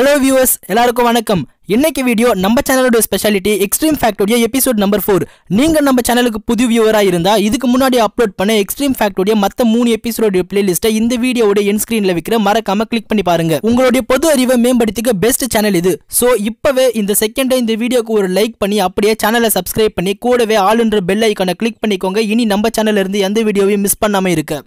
Hello viewers எல்லாருக்கும் வணக்கம். இன்னைக்கு வீடியோ நம்ம சேனலோட ஸ்பெஷாலிட்டி எக்ஸ்ட்ரீம் ஃபேக்டோடைய எபிசோட் நம்பர் ஃபோர் நீங்கள் நம்ம சேனலுக்கு புது வியூவராக இருந்தால் இதுக்கு முன்னாடி அப்லோட் பண்ண எக்ஸ்ட்ரீம் ஃபேக்டோடைய மற்ற மூணு எபிசோட பிளேலிஸ்ட்டை இந்த வீடியோட என் ஸ்க்ரீனில் வைக்கிற மறக்காம கிளிக் பண்ணி பாருங்க. உங்களுடைய பொது அறிவை மேம்படுத்திக்க பெஸ்ட் சேனல் இது. ஸோ இப்போவே இந்த செகண்டை இந்த வீடியோக்கு ஒரு லைக் பண்ணி அப்படியே சேனலை சப்ஸ்கிரைப் பண்ணி கூடவே ஆளுன்ற பெல் ஐக்கானை கிளிக் பண்ணிக்கோங்க. இனி நம்ம சேனல்ல இருந்து எந்த வீடியோவையும் மிஸ் பண்ணாமல் இருக்க.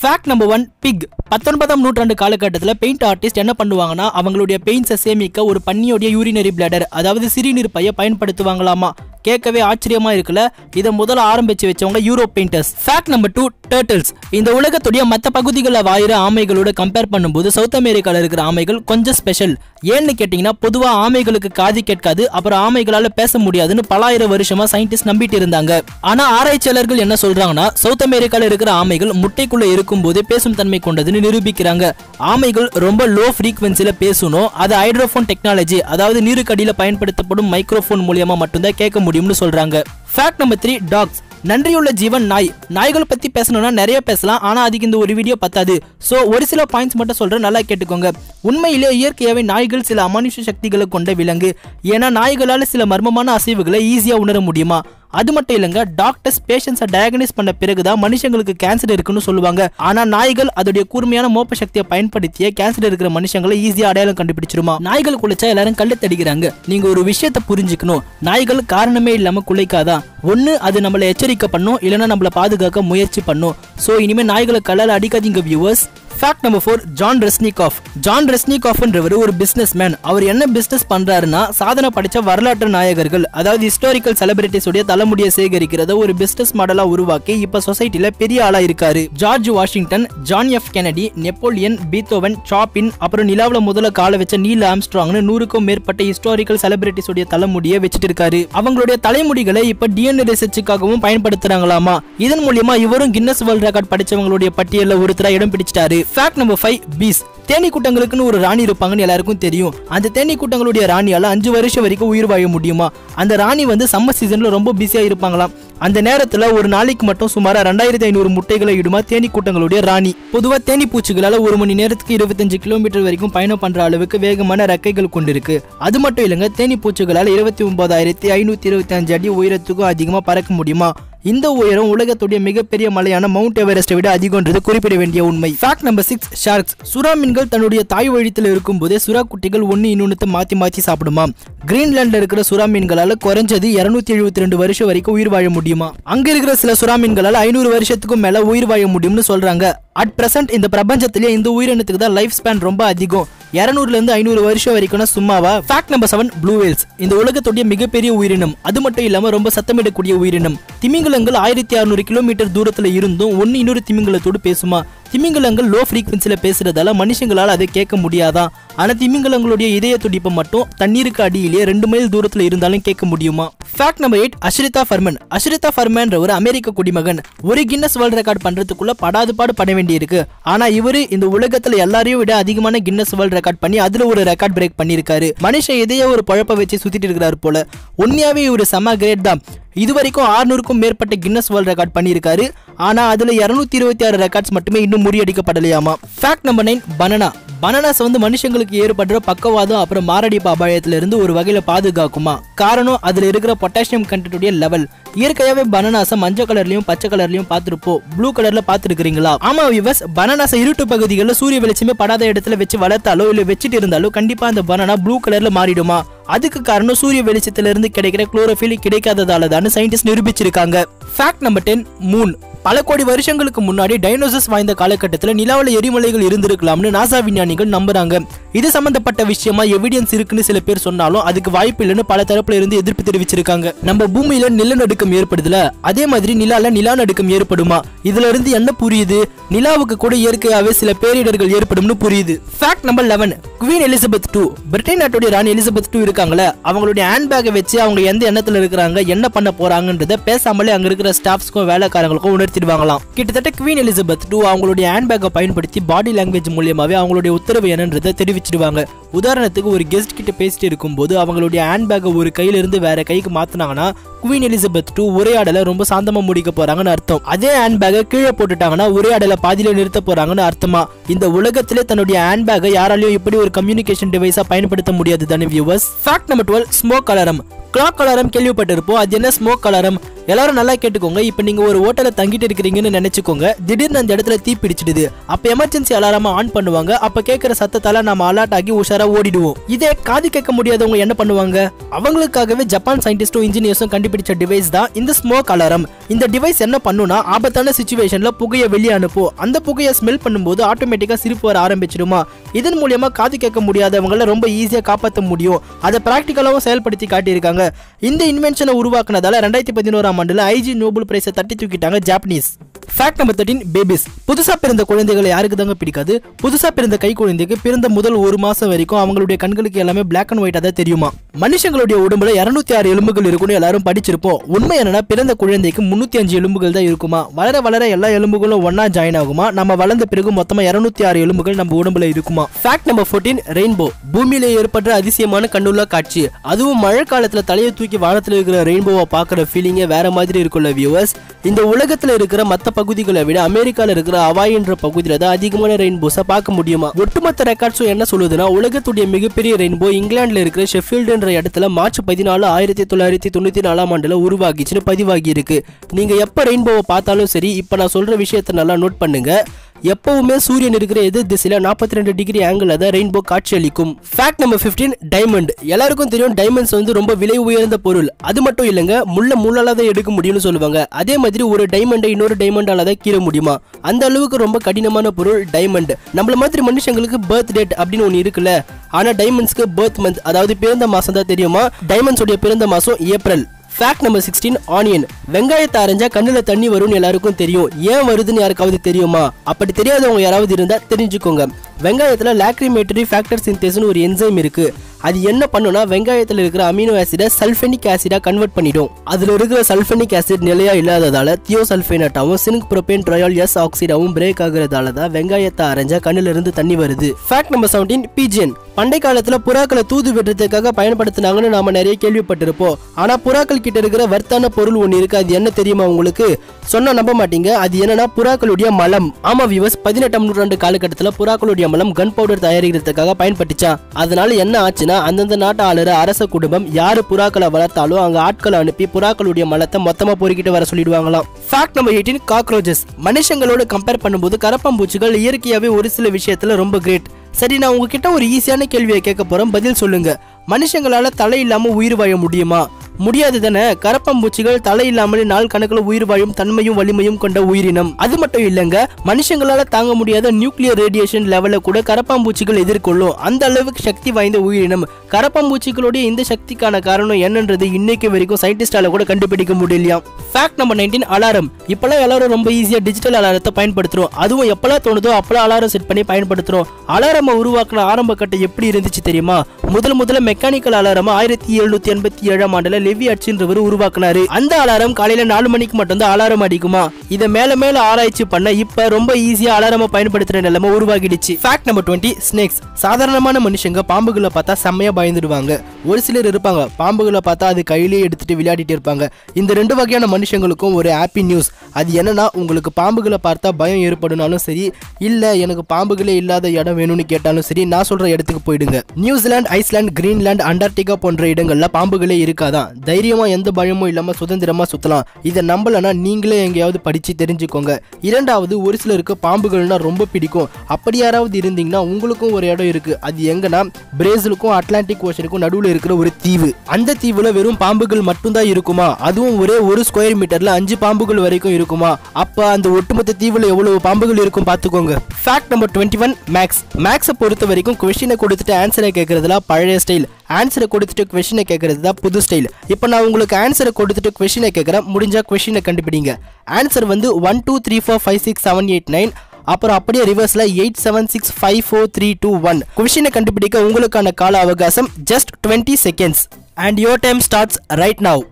ஃபேக்ட் நம்பர் ஒன் பிக் பத்தொன்பதாம் நூற்றாண்டு காலகட்டத்தில் பெயிண்ட் ஆர்டிஸ்ட் என்ன பண்ணுவாங்கன்னா அவங்களுடைய பெயிண்ட்ஸை சேமிக்க ஒரு பன்னியோடைய யூரினரி பிளாடர் அதாவது சிறுநீர் பையை பயன்படுத்துவாங்களாமா? கேட்கவே ஆச்சரியமா இருக்குல்ல? இதை முதல்ல ஆரம்பிச்சு வச்சவங்க Europe painters fact number two turtles இந்த உலகத்துடைய மற்ற பகுதிகளில் வாயிற ஆமைகளோட கம்பேர் பண்ணும்போது சவுத் அமெரிக்காவில் இருக்கிற ஆமைகள் கொஞ்சம் ஸ்பெஷல் ஏன்னு கேட்டிங்கன்னா பொதுவாக ஆமைகளுக்கு காது கேட்காது அப்புறம் ஆமைகளால் பேச முடியாதுன்னு பலாயிரம் வருஷமா சயின்டிஸ்ட் நம்பிட்டு இருந்தாங்க. ஆனால் ஆராய்ச்சியாளர்கள் என்ன சொல்றாங்கன்னா சவுத் அமெரிக்காவில் இருக்கிற ஆமைகள் முட்டைக்குள்ள இருக்கும்போதே பேசும் தன்மை கொண்டதுன்னு நிரூபிக்கிறாங்க. ஆமைகள் ரொம்ப லோ ஃப்ரீக்வன்சியில் பேசணும் அது ஹைட்ரோஃபோன் டெக்னாலஜி அதாவது நீருக்கடியில் பயன்படுத்தப்படும் மைக்ரோஃபோன் மூலியமா மட்டும்தான் கேட்க முடியும். முடியும்னு சொல்றாங்க. ஃபேக்ட் நம்பர் த்ரீ டாக்ஸ் நன்றியுள்ள ஜீவன் நாய். நாய்கள் பத்தி பேசணும்னா நிறைய பேசலாம் ஆனா அதுக்கு இந்த ஒரு வீடியோ பத்தாது. சோ ஒரு சில பாயிண்ட்ஸ் மட்டும் சொல்றேன் நல்லா கேட்டுக்கோங்க. உண்மையிலே இயற்கையாவே நாய்கள் சில அமானுஷ சக்திகளை கொண்ட விலங்கு. ஏன்னா நாய்களால சில மர்மமான அசைவுகளை ஈஸியா உணர முடியுமா? அது மட்டும் இல்லைங்க டாக்டர்ஸ் பேஷண்ட்ஸை டயக்னைஸ் பண்ண பிறகுதான் மனுஷங்களுக்கு கேன்சர் இருக்குன்னு சொல்லுவாங்க. ஆனா நாய்கள் அதோடைய கூர்மையான மோப்ப சக்தியை பயன்படுத்திய கேன்சர் இருக்கிற மனுஷங்களை ஈஸியா அடையாளம் கண்டுபிடிச்சிருமா? நாய்கள் குளிச்சா எல்லாரும் கல்லு தடிக்கிறாங்க. நீங்க ஒரு விஷயத்தை புரிஞ்சுக்கணும். நாய்கள் காரணமே இல்லாம குலைக்காதா ஒன்று அது நம்மளை எச்சரிக்கை பண்ணும். இல்லைன்னா நம்மளை பாதுகாக்க முயற்சி பண்ணும். சோ இனிமே நாய்களை கல்லால் அடிக்காதீங்க viewers fact number four John Resnikoff John ரெஸ்னிகாஃப்ன்றவர் ஒரு பிசினஸ் மேன் அவர் என்ன பிசினஸ் பண்றாருன்னா சாதனை படைச்ச வரலாற்று நாயகர்கள் அதாவது ஹிஸ்டாரிக்கல் செலிபிரிட்டிஸ் உடைய தலைமுடியை சேகரிக்கிறத ஒரு பிசினஸ் மாடலா உருவாக்கி இப்ப சொசைட்டில பெரிய ஆளா இருக்காரு. George Washington John F Kennedy Napoleon Beethoven Chopin அப்புறம் நிலாவில் முதல்ல கால வச்ச நீல் ஆம்ஸ்ட்ராங்னு நூறுக்கும் மேற்பட்ட ஹிஸ்டாரிக்கல் செலிபிரிட்டிஸ் உடைய தலைமுடியை வச்சுட்டு இருக்காரு. அவங்களுடைய தலைமுடிகளை இப்ப டிஎன்ஏ ரிசர்ச்சுக்காகவும் பயன்படுத்துறாங்களாமா? இதன் மூலியமா இவரும் கின்னஸ் வேர்ல்ட் ரெக்கார்ட் படிச்சவங்களுடைய பட்டியலில் ஒருத்தரா இடம் பிடிச்சிட்டாரு. ஃபேக்ட் நம்பர் ஃபைவ் பீஸ் தேனி கூட்டங்களுக்குன்னு ஒரு ராணி இருப்பாங்கன்னு எல்லாருக்கும் தெரியும். அந்த தேனி கூட்டங்களுடைய ராணியால அஞ்சு வருஷம் வரைக்கும் உயிர் வாழ முடியுமா? அந்த ராணி வந்து சம்மர் சீசன்ல ரொம்ப பிஸியா இருப்பாங்களாம். அந்த நேரத்துல ஒரு நாளைக்கு மட்டும் சுமார் ரெண்டாயிரத்தி ஐநூறு முட்டைகளை இடுமா தேனி கூட்டங்களுடைய ராணி. பொதுவா தேனி பூச்சிகளால ஒரு மணி நேரத்துக்கு இருபத்தஞ்சு கிலோமீட்டர் வரைக்கும் பயணம் பண்ற அளவுக்கு வேகமான ரெக்கைகள் கொண்டிருக்கு. அது மட்டும் இல்லைங்க தேனி பூச்சிகளால் இருபத்தி ஒன்பதாயிரத்தி ஐநூத்தி இருபத்தி அஞ்சு அடி உயரத்துக்கும் அதிகமா பறக்க முடியுமா? இந்த உயரம் உலகத்துடைய மிகப்பெரிய மலையான மவுண்ட் எவரெஸ்டை விட அதிகம்ன்றது குறிப்பிட வேண்டிய உண்மை. ஃபேக்ட் நம்பர் சிக்ஸ் ஷார்க்ஸ் சுறா மீன்கள் தன்னுடைய தாய் வழித்தில் இருக்கும் போதே சுறா குட்டிகள் ஒன்று இன்னொன்று மாற்றி மாற்றி சாப்பிடுமா? கிரீன்லாண்டில் இருக்கிற சுறா மீன்களால் குறைஞ்சது இருநூத்தி எழுபத்தி ரெண்டு வருஷம் வரைக்கும் உயிர் வாழ முடியுமா? அங்க இருக்கிற சில சுறா மீன்களால் ஐநூறு வருஷத்துக்கும் மேல உயிர் வாழ முடியும்னு சொல்றாங்க. அட் பிரசன்ட் இந்த பிரபஞ்சத்திலேயே இந்த உயிரினத்துக்கு தான் லைஃப் ஸ்பேன் ரொம்ப அதிகம். இருநூறுல இருந்து ஐநூறு வருஷம் வரைக்கும் சும்மாவா? Fact number seven blue whales இந்த உலகத்துடைய மிகப்பெரிய உயிரினம். அது மட்டும் இல்லாம ரொம்ப சத்தமிடக்கூடிய உயிரினம். திமிங்கலங்கள் ஆயிரத்தி அறுநூறு கிலோமீட்டர் தூரத்துல இருந்தும் ஒன்னு இன்னொரு திமிங்கலத்தோடு பேசுமா? திமிங்கலங்கள் லோ ஃப்ரீக்வன்சியில் பேசுறதால மனுஷங்களால அதை கேட்க முடியாதான் ஆனா திமிங்கலங்களுடைய இதய துடிப்பை மட்டும் தண்ணீருக்கு அடியிலேயே ரெண்டு மைல் தூரத்துல இருந்தாலும் கேட்க முடியுமா? Fact number eight Ashrita Furman. Ashrita ஃபர்மன்ற ஒரு அமெரிக்க குடிமகன் ஒரு கின்னஸ் வேர்ல்ட் ரெக்கார்ட் பண்றதுக்குள்ள படாது பாடு பண்ண வேண்டியிருக்கு. ஆனா இவரு இந்த உலகத்துல எல்லாரையும் விட அதிகமான கின்னஸ் வேர்ல்ட் ரெக்கார்ட் பண்ணி அதுல ஒரு ரெக்கார்ட் பிரேக் பண்ணிருக்காரு மனுஷன் இதையே ஒரு பழப்பை வச்சு சுத்திட்டு இருக்கிறாரு போல. உண்மையாவே இவர் செம கிரேட் தான். இது வரைக்கும் ஆறுநூறுக்கும் மேற்பட்ட கின்னஸ் வேர்ல்ட் ரெக்கார்ட் பண்ணியிருக்காரு. ஆனா அதுல இருநூத்தி இருபத்தி ஆறு ரெக்கார்ட்ஸ் மட்டுமே இன்னும் முறியடிக்கப்படலையாமா? Fact number nine banana bananas வந்து மனுஷங்களுக்கு ஏற்படுற பக்கவாதம் அப்புறம் மாரடைப்பு அபாயத்திலிருந்து ஒரு வகையில பாதுகாக்குமா? காரணம் அதுல இருக்கிற பொட்டாசியம் கண்டென்ட்டுடைய லெவல் இயற்கையாவே பனானாஸை மஞ்சள் கலர்லயும் பச்சை கலர்லயும் பார்த்துருப்போம். ப்ளூ கலர்ல பார்த்துருக்கீங்களா ஆமா விவஸ் பனானாஸை இருட்டு பகுதிகளில் சூரிய வெளிச்சமே படாத இடத்துல வச்சு வளர்த்தாலோ இல்ல வச்சுட்டு இருந்தாலோ கண்டிப்பா அந்த பனானா ப்ளூ கலர்ல மாறிடுமா? அதுக்கு காரணம் சூரிய வெளிச்சத்திலிருந்து கிடைக்கிற குளோரோஃபில் கிடைக்காததால தான் சயின்டிஸ்ட் நிரூபிச்சிருக்காங்க. ஃபேக்ட் நம்பர் டென் மூன் பல கோடி வருஷங்களுக்கு முன்னாடி டைனோசஸ் வாய்ந்த காலகட்டத்தில் நிலாவில் எரிமலைகள் இருந்திருக்கலாம்னு நாசா விஞ்ஞானிகள் நம்புறாங்க. இது சம்பந்தப்பட்ட விஷயமா எவிடன்ஸ் இருக்குன்னு சில பேர் சொன்னாலும் அதுக்கு வாய்ப்பு இல்லைன்னு பல தரப்புல இருந்து எதிர்ப்பு தெரிவிச்சிருக்காங்க. நம்ம பூமியில நிலநடுக்கம் ஏற்படுதுல அதே மாதிரி நிலால நிலாநடுக்கம் ஏற்படுமா? இதுல இருந்து என்ன புரியுது? நிலாவுக்கு கூட இயற்கையாவே சில பேரிடர்கள் ஏற்படும்னு புரியுது. Fact number eleven queen Elizabeth two Britain நாட்டுடைய ராணி எலிசபெத் டூ இருக்காங்களே அவங்களுடைய ஹேண்ட் பேக்கை வச்சு அவங்க எந்த எண்ணத்தில் இருக்கிறாங்க என்ன பண்ண போறாங்கன்றத பேசாமலே அங்க இருக்கிற ஸ்டாஃப்ஸ்க்கும் வேலைக்காரங்களுக்கும் உணர்த்திடுவாங்களாம். கிட்டத்தட்ட குவீன் எலிசபெத் டூ அவங்களுடைய ஹேண்ட்பேக்கை பயன்படுத்தி பாடி லாங்குவேஜ் மூலியமாவே அவங்களுடைய உத்தரவு என்னன்றதை தெரிவிச்சிடுவாங்க. உதாரணத்துக்கு ஒரு கெஸ்ட் கிட்ட பேசிட்டு இருக்கும்போது அவங்களுடைய ஹேண்ட்பேக்கை ஒரு கையில இருந்து வேற கைக்கு மாத்தினாங்கன்னா குவீன் எலிசபெத் டூ உரையாடலை ரொம்ப சாந்தமா முடிக்க போறாங்கன்னு அர்த்தம். அதே ஹேண்ட்பேக்கை கீழே போட்டுட்டாங்கன்னா உரையாடலை பாதியில நிறுத்த போறாங்கன்னு அர்த்தமா. இந்த உலகத்திலே தன்னுடைய ஹேண்ட்பேக்கை யாராலையும் இப்படி ஒரு கம்யூனிகேஷன் டிவைஸா பயன்படுத்த முடியாது தானே viewers fact number twelve smoke alarm clock alarm கேள்விப்பட்டிருப்போம். அது என்ன ஸ்மோக் அலாரம் எல்லாரும் நல்லா கேட்டுக்கோங்க. இப்போ நீங்க ஒரு ஹோட்டலில் தங்கிட்டு இருக்கிறீங்கன்னு நினைச்சுக்கோங்க. திடீர்னு அந்த இடத்துல தீ பிடிச்சிடுது. அப்போ எமர்ஜென்சி அலாரமா ஆன் பண்ணுவாங்க. அப்போ கேட்குற சத்தத்தால நம்ம அலர்ட் ஆகி உஷாரா ஓடிடுவோம். இதே காது கேட்க முடியாதவங்க என்ன பண்ணுவாங்க? அவங்களுக்காகவே ஜப்பான் சயின்டிஸ்டும் இன்ஜினியர்ஸும் கண்டுபிடிச்ச டிவைஸ் தான் இந்த ஸ்மோக் அலாரம் இந்த டிவைஸ் என்ன பண்ணுனா ஆபத்தான சுச்சுவேஷன்ல புகையை வெளியே அனுப்பும். அந்த புகையை ஸ்மெல் பண்ணும்போது ஆட்டோமேட்டிக்கா சிரிப்பு வர ஆரம்பிச்சிடுமா? இதன் மூலியமா காது கேட்க முடியாதவங்கள ரொம்ப ஈஸியாக காப்பாற்ற முடியும். அதை ப்ராக்டிக்கலாகவும் செயல்படுத்தி காட்டியிருக்காங்க. சொல்கிறாங்க இந்த இன்வென்ஷனை உருவாக்குனதால ரெண்டாயிரத்தி பதினோராம் ஆண்டில் ஐஜி நோபல் பிரைஸை தட்டி தூக்கிட்டாங்க Japanese fact number thirteen babies புதுசாக பிறந்த குழந்தைகளை யாருக்கு தாங்க பிடிக்காது? புதுசாக பிறந்த கை குழந்தைக்கு பிறந்த முதல் ஒரு மாதம் வரைக்கும் அவங்களுடைய கண்களுக்கு எல்லாமே பிளாக் அண்ட் ஒயிட்டாக தான் தெரியுமா? மனுஷங்களுடைய உடம்புல இரநூத்தி ஆறு எலும்புகள் இருக்கும்னு எல்லாரும் படிச்சிருப்போம். உண்மை என்னன்னா பிறந்த குழந்தைக்கு முன்னூத்தி அஞ்சு எலும்புகள் தான் இருக்குமா? வளர வளர எல்லா எலும்புகளும் ஒன்னா ஜாயின் ஆகுமா? நம்ம வளர்ந்த பிறகு மொத்தமாக இரநூத்தி ஆறு எலும்புகள் நம்ம உடம்புல இருக்குமா? ஃபேக்ட் நம்பர் ஃபோர்டீன் ரெயின்போ பூமியில ஏற்பட்ட அதிசயமான கண்ணுள்ள காட்சி. அதுவும் மழை காலத்துல தலையை தூக்கி வானத்தில் இருக்கிற ரெயின்போவை பார்க்குற ஃபீலிங்கே வேற மாதிரி இருக்குள்ள வியூவர்ஸ் இந்த உலகத்தில் இருக்கிற மற்ற பகுதிகளை விட அமெரிக்காவில் இருக்கிற அவாயின்ற பகுதியில் தான் அதிகமான ரெயின்போஸை பார்க்க முடியுமா? ஒட்டுமொத்த ரெக்கார்ட்ஸும் என்ன சொல்லுதுன்னா உலகத்துடைய மிகப்பெரிய ரெயின்போ இங்கிலாந்தில் இருக்கிற ஷெஃபீல்டுன்ற இடத்துல மார்ச் பதினாலு ஆயிரத்தி தொள்ளாயிரத்தி தொண்ணூற்றி நாலாம் ஆண்டில் உருவாகிச்சுன்னு பதிவாகி இருக்கு நீங்கள் எப்போ ரெயின்போவை பார்த்தாலும் சரி இப்போ நான் சொல்கிற விஷயத்தை நல்லா நோட் பண்ணுங்கள் எப்பவுமே சூரியன் இருக்கிற எதிர் திசையில நாற்பத்தி ரெண்டு டிகிரி ஆங்கிள் தான் ரெயின்போ காட்சி அளிக்கும் ஃபேக்ட் நம்பர் பிப்டீன் டைமண்ட் எல்லாருக்கும் தெரியும் டைமண்ட்ஸ் வந்து ரொம்ப விலை உயர்ந்த பொருள். அது மட்டும் இல்லைங்க முள்ள முள்ளால தான் எடுக்க முடியும்னு சொல்லுவாங்க. அதே மாதிரி ஒரு டைமண்டை இன்னொரு டைமண்டால தான் கீற முடியுமா? அந்த அளவுக்கு ரொம்ப கடினமான பொருள் டைமண்ட் நம்மள மாதிரி மனுஷங்களுக்கு பர்த் டேட் அப்படின்னு ஒன்று இருக்குல்ல. ஆனா டைமண்ட்ஸ்க்கு பர்த் மந்த் அதாவது பிறந்த மாசம் தான் தெரியுமா? டைமண்ட்ஸோடைய பிறந்த மாசம் April fact number sixteen onion வெங்காயத்தை அரைஞ்சா கண்ணுல தண்ணி வரும்னு எல்லாருக்கும் தெரியும். ஏன் வருதுன்னு யாருக்காவது தெரியுமா? அப்படி தெரியாதவங்க யாராவது இருந்தா தெரிஞ்சுக்கோங்க. வெங்காயத்துல லாக்ரிமேட்டரி ஃபேக்டர் சிந்தேஸ்னு ஒரு என்சைம் இருக்கு. அது என்ன பண்ணுனா வெங்காயத்தில் இருக்கிற அமினோ ஆசிடை சல்ஃபெனிக் ஆசிடாக கன்வெர்ட் பண்ணிடும். அதில் இருக்கிற சல்ஃபெனிக் ஆசிட் நிலையா இல்லாததால தியோ சல்ஃபேனட்டாவும் சிங்க் ப்ரோபேன் ட்ரையால் எஸ் ஆக்சைடாவும் பிரேக் ஆகிறதால தான் வெங்காயத்தை அரைஞ்சா கண்ணில் இருந்து தண்ணி வருது. ஃபேக்ட் நம்பர் செவன்டீன் பீஜன் பண்டை காலத்துல புறாக்களை தூது விடுறதுக்காக பயன்படுத்தினாங்கன்னு நாம நிறைய கேள்விப்பட்டிருப்போம். ஆனா புறாக்கள் கிட்ட இருக்கிற வர்த்தான பொருள் ஒன்று இருக்கு அது என்ன தெரியுமா உங்களுக்கு? சொன்னா நம்ப மாட்டீங்க. அது என்னன்னா புறாக்களுடைய மலம். ஆமா விவஸ் பதினெட்டாம் நூற்றாண்டு காலகட்டத்தில் புறாக்களுடைய மலம் கன் பவுடர் தயாரிக்கிறதுக்காக பயன்பட்டுச்சா? அதனால என்ன ஆச்சுன்னா அந்தந்த நாட்டு ஆளுற அரச குடும்பம் யாரு புறாக்களை வளர்த்தாலும் அங்க ஆட்களை அனுப்பி புறாக்களுடைய மலத்தை மொத்தமா பொறுக்கிட்டு வர சொல்லிடுவாங்களாம். ஃபேக்ட் நம்பர் எயிட்டீன் காக்ரோச்சஸ் மனுஷங்களோட கம்பேர் பண்ணும்போது கரப்பாம்பூச்சிகள் இயற்கையாவே ஒரு சில விஷயத்துல ரொம்ப கிரேட் சரி நான் உங்ககிட்ட ஒரு ஈஸியான கேள்வியை கேட்க போறேன். பதில் சொல்லுங்க. மனுஷங்களால தலை இல்லாம உயிர் வாழ முடியுமா? முடியாது தானே. கரப்பம்பூச்சிகள் தலை இல்லாமலே நாள் கணக்கில் உயிர் வாழும் தன்மையும் வலிமையும் கொண்ட உயிரினம். அது மட்டும் இல்லைங்க மனுஷங்களால தாங்க முடியாத நியூக்ளியர் ரேடியேஷன் லெவலில் கூட கரப்பாம்பூச்சிகள் எதிர்கொள்ளும். அந்த அளவுக்கு சக்தி வாய்ந்த உயிரினம். கரப்பாம்பூச்சிகளுடைய இந்த சக்திக்கான காரணம் என்னன்றது இன்னைக்கு வரைக்கும் சயின்டிஸ்டால கூட கண்டுபிடிக்க முடியலையாம் ஃபேக்ட் நம்பர் நைன்டீன் அலாரம் இப்பெல்லாம் எல்லாரும் ரொம்ப ஈஸியா டிஜிட்டல் அலாரத்தை பயன்படுத்துறோம். அதுவும் எப்பெல்லாம் தோணுதோ அப்பெல்லாம் அலாரம் செட் பண்ணி பயன்படுத்துறோம். அலாரமை உருவாக்குன ஆரம்ப கட்டம் எப்படி இருந்துச்சு தெரியுமா? முதல் முதல்ல மெக்கானிக்கல் அலாரம் ஆயிரத்தி எழுநூத்தி எண்பத்தி ஏழாம் ஆண்டுல லெவி அட்ஸ்ன்றவர் உருவாக்குனாரு. அந்த அலாரம் காலையில நாலு மணிக்கு மட்டும்தான் அலாரம் அடிக்குமா? இதை மேல மேல ஆராய்ச்சி பண்ண இப்ப ரொம்ப ஈஸியா அலாரம் பயன்படுத்துற நிலைமை உருவாகிடுச்சு. ஃபேக்ட் நம்பர் டுவெண்ட்டி ஸ்னேக்ஸ் சாதாரணமான மனுஷங்க பாம்புகளை பார்த்தா செம்மையா பயந்துடுவாங்க. ஒரு சிலர் இருப்பாங்க பாம்புகளை பார்த்தா அது கையிலேயே எடுத்துட்டு விளையாடிட்டு இருப்பாங்க. இந்த ரெண்டு வகையான மனுஷங்களுக்கும் ஒரு ஹாப்பி நியூஸ் அது என்னன்னா உங்களுக்கு பாம்புகளை பார்த்தா பயம் ஏற்படுனாலும் சரி இல்ல எனக்கு பாம்புகளே இல்லாத இடம் வேணும்னு கேட்டாலும் சரி நான் சொல்ற இடத்துக்கு போயிடுங்க. நியூசிலாந்து ஐஸ்லாந்து கிரீன்லாண்ட் அண்டார்டிகா போன்ற இடங்கள்ல பாம்புகளே இருக்காதான் தைரியமா எந்த பயமும் இல்லாம சுதந்திரமா சுத்தலாம். இதை நம்பலனா நீங்களே எங்கேயாவது படிச்சு தெரிஞ்சுக்கோங்க. இரண்டாவது ஒரு சிலருக்கு பாம்புகள்னா ரொம்ப பிடிக்கும். அப்படி யாராவது இருந்தீங்கன்னா உங்களுக்கும் ஒரு இடம் இருக்கு. அது எங்கன்னா பிரேசிலுக்கும் அட்லாண்டிக் ஓஷனுக்கும் நடுவில் இருக்கிற ஒரு தீவு. அந்த தீவுல வெறும் பாம்புகள் மட்டும்தான் இருக்குமா? அதுவும் ஒரே ஒரு ஸ்கொயர் மீட்டர்ல அஞ்சு பாம்புகள் வரைக்கும் இருக்குமா? அப்ப அந்த ஒட்டுமொத்த தீவுல எவ்வளவு பாம்புகள் இருக்கும் பாத்துக்கோங்க fact number twenty one Macs மேக்ஸை பொறுத்த வரைக்கும் கொஸ்டினை கொடுத்துட்டு ஆன்சரை கேட்கறதுல பழைய ஸ்டைல் ஆன்சரை கொடுத்துட்டு கொஷினை கேட்கறது தான் புது ஸ்டைல் இப்போ நான் உங்களுக்கு ஆன்சரை கொடுத்துட்டு கொஷினை கேட்குறேன் முடிஞ்சால் கொஷினை கண்டுபிடிங்க. ஆன்சர் வந்து one two three four five six seven eight nine அப்புறம் அப்படியே ரிவர்ஸில் eight seven six five four three two one கொஷினை கண்டுபிடிக்க உங்களுக்கான கால அவகாசம் just twenty seconds and your time starts right now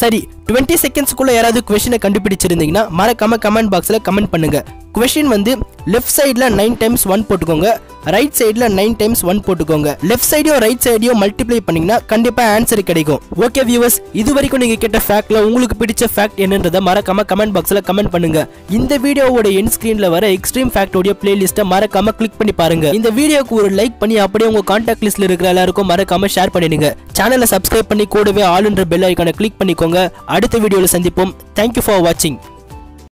சரி டுவெண்ட்டி செகண்ட்ஸ்க்குள்ள யாராவது கொஷினை கண்டுபிடிச்சிருந்தீங்கன்னா மறக்காம கமெண்ட் பாக்ஸில் கமெண்ட் பண்ணுங்க. கொஷின் வந்து லெஃப்ட் சைடில் நைன் டைம்ஸ் ஒன் போட்டுக்கோங்க. ரைட் சைடில் நைன் டைம்ஸ் ஒன் போட்டுக்கோங்க. லெஃப்ட் சைடையும் ரைட் சைடையும் மல்டிப்ளை பண்ணீங்கன்னா கண்டிப்பாக ஆன்சர் கிடைக்கும். ஓகே வியூவர்ஸ் இது வரைக்கும் நீங்கள் கேட்ட ஃபேக்ட்ல உங்களுக்கு பிடிச்ச ஃபேக்ட் என்னன்றதை மறக்காம கமெண்ட் பாக்ஸில் கமெண்ட் பண்ணுங்க. இந்த வீடியோவோட என் ஸ்க்ரீனில் வர எக்ஸ்ட்ரீம் ஃபேக்டோடைய பிளேலிஸ்ட்டை மறக்காம கிளிக் பண்ணி பாருங்க. இந்த வீடியோக்கு ஒரு லைக் பண்ணி அப்படியே உங்க கான்டாக்ட் லிஸ்ட்ல இருக்கிற எல்லாருக்கும் மறக்காம ஷேர் பண்ணிடுங்க. சேனலை சப்ஸ்கிரைப் பண்ணி கூடவே ஆளுன்ற பெல் ஐக்கான கிளிக் பண்ணிக்கோங்க. அடுத்த வீடியோவில் சந்திப்போம். தேங்க்யூ ஃபார் வாட்சிங்